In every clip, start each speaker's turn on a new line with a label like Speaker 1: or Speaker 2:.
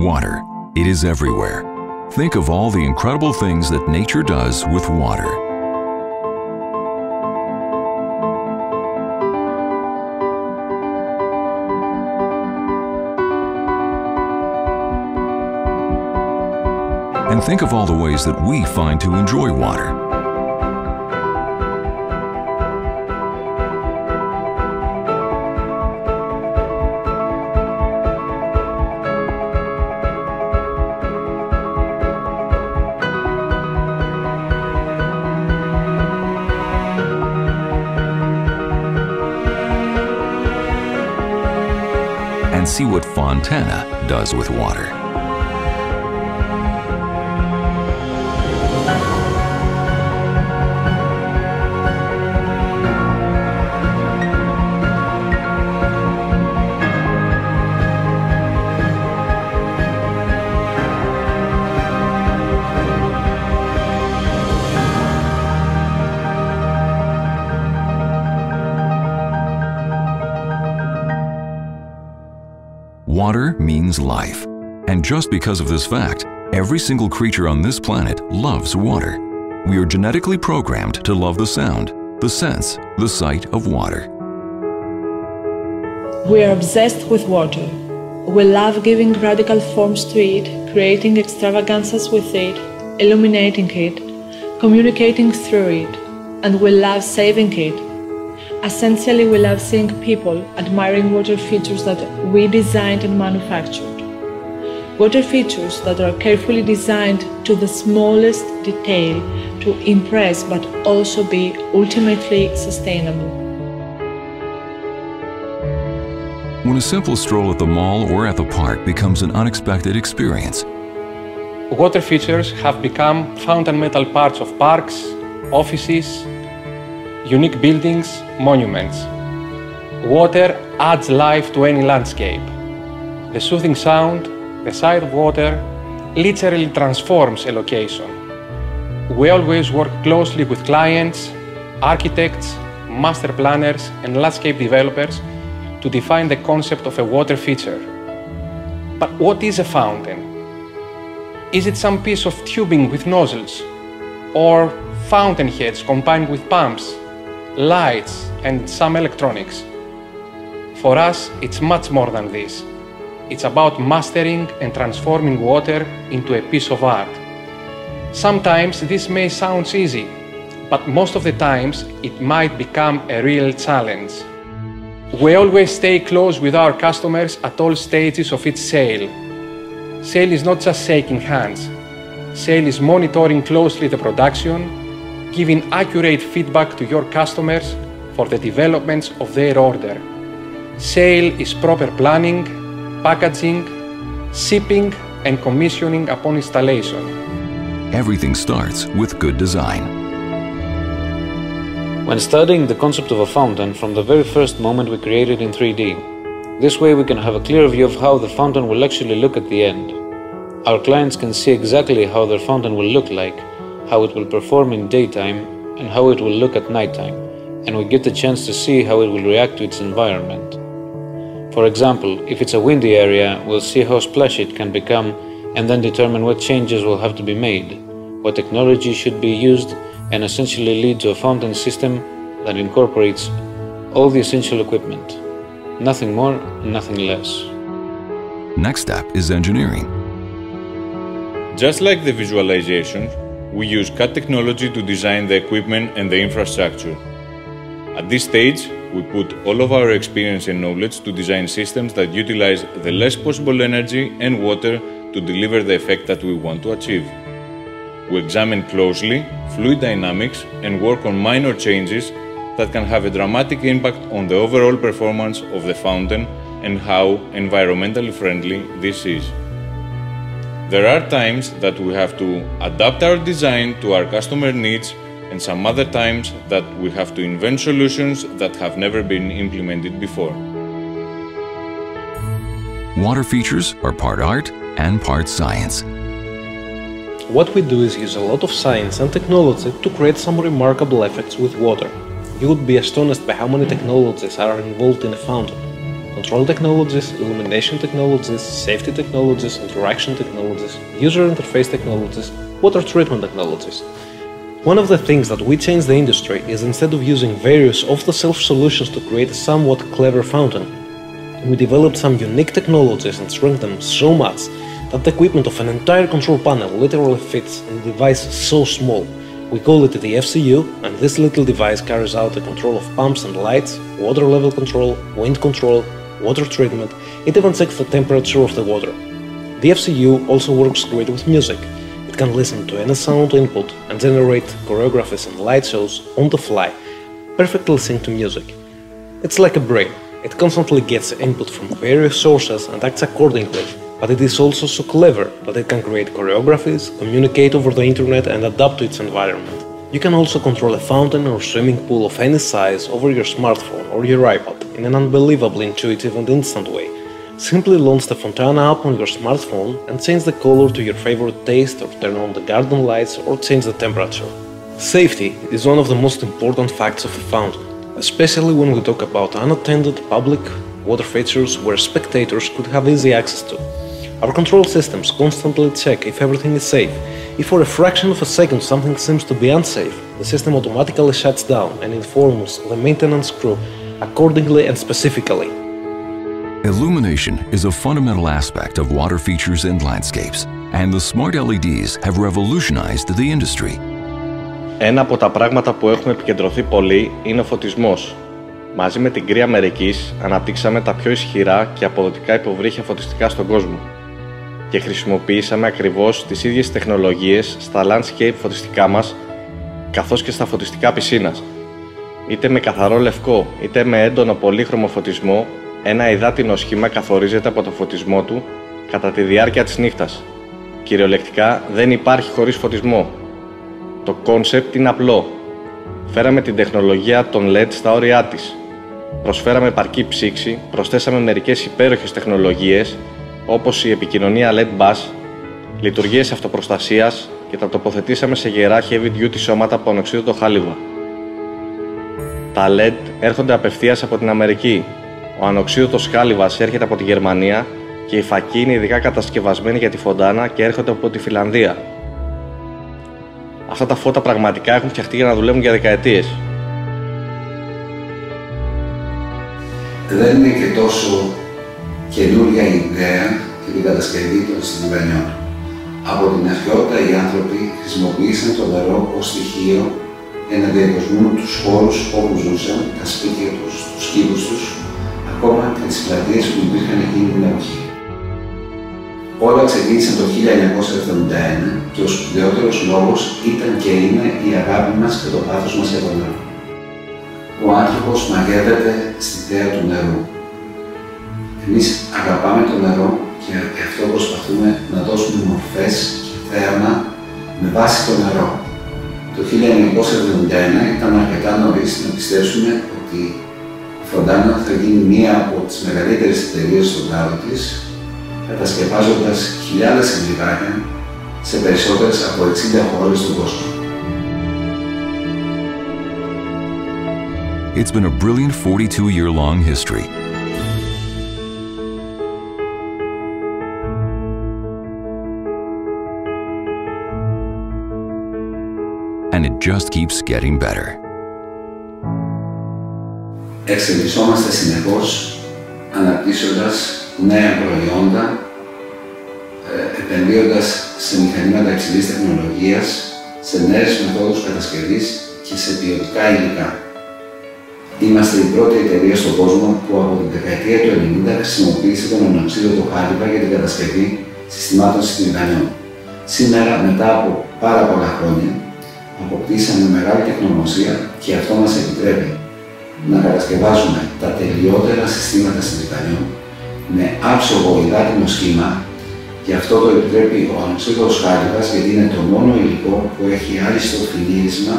Speaker 1: Water. It is everywhere. Think of all the incredible things that nature does with water. And think of all the ways that we find to enjoy water. See what Fontana does with water. Water means life. And just because of this fact, every single creature on this planet loves water. We are genetically programmed to love the sound, the sense, the sight of water.
Speaker 2: We are obsessed with water. We love giving radical forms to it, creating extravagances with it, illuminating it, communicating through it, and we love saving it. Essentially, we love seeing people admiring water features that we designed and manufactured. Water features that are carefully designed to the smallest detail to impress but also be ultimately sustainable.
Speaker 1: When a simple stroll at the mall or at the park becomes an unexpected experience,
Speaker 3: Water features have become fundamental parts of parks, offices, unique buildings, monuments. Water adds life to any landscape. The soothing sound, the sight of water, literally transforms a location. We always work closely with clients, architects, master planners, and landscape developers to define the concept of a water feature. But what is a fountain? Is it some piece of tubing with nozzles? Or fountain heads combined with pumps, lights, and some electronics? For us, it's much more than this. It's about mastering and transforming water into a piece of art. Sometimes this may sound easy, but most of the times it might become a real challenge. We always stay close with our customers at all stages of its sale. Sale is not just shaking hands. Sale is monitoring closely the production, giving accurate feedback to your customers for the developments of their order. Sale is proper planning, packaging, shipping, and commissioning upon installation.
Speaker 1: everything starts with good design.
Speaker 4: When studying the concept of a fountain from the very first moment we created in 3D, this way we can have a clear view of how the fountain will actually look at the end. Our clients can see exactly how their fountain will look like, how it will perform in daytime, and how it will look at nighttime, and we get the chance to see how it will react to its environment. For example, if it's a windy area, we'll see how splashy it can become and then determine what changes will have to be made, what technology should be used, and essentially lead to a fountain system that incorporates all the essential equipment. Nothing more, nothing less.
Speaker 1: Next step is engineering.
Speaker 5: Just like the visualization, we use CAD technology to design the equipment and the infrastructure. At this stage, we put all of our experience and knowledge to design systems that utilize the less possible energy and water to deliver the effect that we want to achieve. We examine closely fluid dynamics and work on minor changes that can have a dramatic impact on the overall performance of the fountain and how environmentally friendly this is. There are times that we have to adapt our design to our customer needs and some other times that we have to invent solutions that have never been implemented before.
Speaker 1: Water features are part art and part science.
Speaker 6: What we do is use a lot of science and technology to create some remarkable effects with water. You would be astonished by how many technologies are involved in a fountain. control technologies, illumination technologies, safety technologies, interaction technologies, user interface technologies, water treatment technologies. One of the things that we changed the industry is instead of using various off-the-shelf solutions to create a somewhat clever fountain, we developed some unique technologies and strengthened them so much that the equipment of an entire control panel literally fits in a device so small. We call it the FCU, and this little device carries out the control of pumps and lights, water level control, wind control, water treatment, it even checks the temperature of the water. The FCU also works great with music. It can listen to any sound input and generate choreographies and light shows on the fly, perfectly synced to music. It's like a brain. It constantly gets input from various sources and acts accordingly, but it is also so clever that it can create choreographies, communicate over the internet and adapt to its environment. You can also control a fountain or swimming pool of any size over your smartphone or your iPad in an unbelievably intuitive and instant way. Simply launch the Fontana app on your smartphone and change the color to your favorite taste or turn on the garden lights or change the temperature. Safety is one of the most important facts of a fountain, especially when we talk about unattended public water features where spectators could have easy access to. Our control systems constantly check if everything is safe. If for a fraction of a second something seems to be unsafe, the system automatically shuts down and informs the maintenance crew accordingly and specifically.
Speaker 1: Illumination is a fundamental aspect of water features and landscapes, and the smart LEDs have revolutionized the industry.
Speaker 7: Ένα από τα πράγματα που έχουμε επικεντρωθεί πολύ είναι ο φωτισμός. Μαζί με την Κρία Αμερικής αναπτύξαμε τα πιο ισχυρά και αποδοτικά υποβρύχια φωτιστικά στον κόσμο και χρησιμοποιήσαμε ακριβώς τις ίδιες τεχνολογίες στα landscape φωτιστικά μας καθώς και στα φωτιστικά πισίνας. Είτε με καθαρό λευκό είτε με έντονο πολύχρωμο φωτισμό, ένα υδάτινο σχήμα καθορίζεται από το φωτισμό του κατά τη διάρκεια της νύχτας. Κυριολεκτικά δεν υπάρχει χωρίς φωτισμό. Το κόνσεπτ είναι απλό. Φέραμε την τεχνολογία των LED στα όρια της. Προσφέραμε επαρκή ψήξη, προσθέσαμε μερικές υπέροχες τεχνολογίες όπως η επικοινωνία LED bus, λειτουργίες αυτοπροστασίας και τα τοποθετήσαμε σε γερά heavy duty σώματα από ανοξίδωτο χάλιβα. Τα LED έρχονται απευθείας από την Αμερική. Ο ανοξίδωτος χάλιβας έρχεται από τη Γερμανία και οι φακοί είναι ειδικά κατασκευασμένοι για τη φοντάνα και έρχονται από τη Φιλανδία. Αυτά τα φώτα πραγματικά έχουν φτιαχτεί για να δουλεύουν για δεκαετίες.
Speaker 8: Δεν είναι και τόσο καινούργια ιδέα και την κατασκευή των συντριβανιών. Από την αρχαιότητα οι άνθρωποι χρησιμοποίησαν το νερό ως στοιχείο για να διακοσμούν τους χώρους όπου ζούσαν, τα σπίτια τους, τους κήπους τους, ακόμα και τις πλατείες που υπήρχαν εκείνη την εποχή. Όλα ξεκίνησαν το 1971 και ο σπουδαιότερος λόγος ήταν και είναι η αγάπη μας και το πάθος μας για το νερό. Ο άνθρωπος μαγεύεται στη θέα του νερού. Εμείς αγαπάμε το νερό και γι' αυτό προσπαθούμε να δώσουμε μορφές και θέαμα με βάση το νερό. Το 1971 ήταν αρκετά νωρίς να πιστέψουμε ότι η Φοντάνα θα γίνει μία από τις μεγαλύτερες εταιρείες στον κλάδο της, κατασκευάζοντας χιλιάδες συμπληκάκια σε περισσότερες από 60 χώρες στον κόσμο.
Speaker 1: It's been a brilliant 42 year long history. And it just keeps getting better.
Speaker 8: Εξελισσόμαστε συνεχώς, αναπτύσσοντας νέα προϊόντα, ε, επενδύοντας σε μηχανήματα υψηλής τεχνολογίας, σε νέες μεθόδους κατασκευής και σε ποιοτικά υλικά. Είμαστε η πρώτη εταιρεία στον κόσμο που από την δεκαετία του 90 χρησιμοποίησε τον ανοξίδωτο χάλιβα για την κατασκευή συστημάτων συντριβανιών. Σήμερα, μετά από πάρα πολλά χρόνια, αποκτήσαμε μεγάλη τεχνογνωσία και αυτό μας επιτρέπει να κατασκευάσουμε τα τελειότερα συστήματα συντριβανιών με άψογο υδάτινο σχήμα και αυτό το επιτρέπει ο ανοξίδωτος χάλιβας γιατί είναι το μόνο υλικό που έχει άριστο φιλίρισμα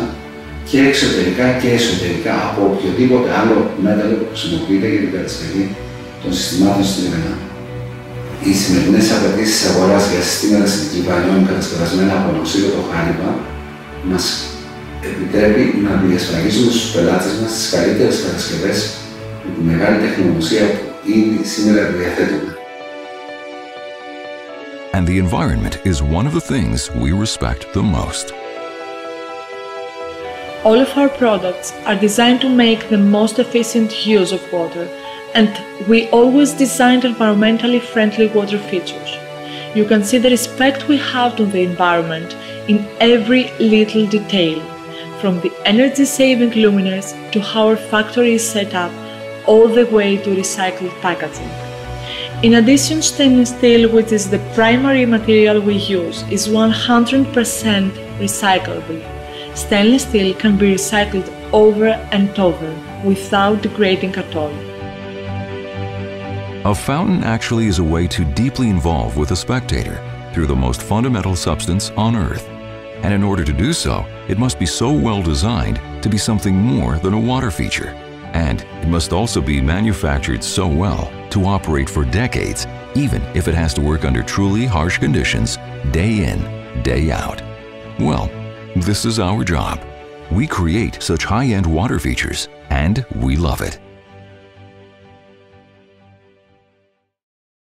Speaker 8: και εξωτερικά και εσωτερικά από οποιοδήποτε άλλο μέταλλο που χρησιμοποιείται για την κατασκευή των συστημάτων συντριβανιών. Οι σημερινές απαιτήσεις τη αγοράς για συστήματα συντριβανιών κατασκευασμένα από ανοξίδωτο χάλιβα μας επιτρέπει να διασφαλίσουμε στου πελάτε μα τι καλύτερε κατασκευέ με τη μεγάλη τεχνογνωσία που ήδη σήμερα διαθέτουμε.
Speaker 1: And the environment is one of the things we respect the most.
Speaker 2: All of our products are designed to make the most efficient use of water, and we always designed environmentally friendly water features. You can see the respect we have to the environment in every little detail, from the energy saving luminaires to how our factory is set up, all the way to recycled packaging. In addition, stainless steel, which is the primary material we use, is 100% recyclable stainless steel can be recycled over and over without degrading at all.
Speaker 1: A fountain actually is a way to deeply involve with a spectator through the most fundamental substance on Earth. And in order to do so, it must be so well designed to be something more than a water feature. And it must also be manufactured so well to operate for decades, even if it has to work under truly harsh conditions, day in, day out. Well, this is our job. We create such high-end water features, and we love it.